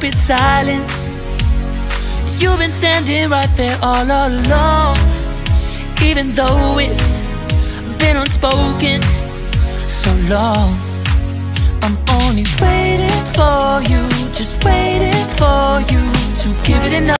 Stupid silence. You've been standing right there all along. Even though it's been unspoken so long. I'm only waiting for you, just waiting for you to give it enough.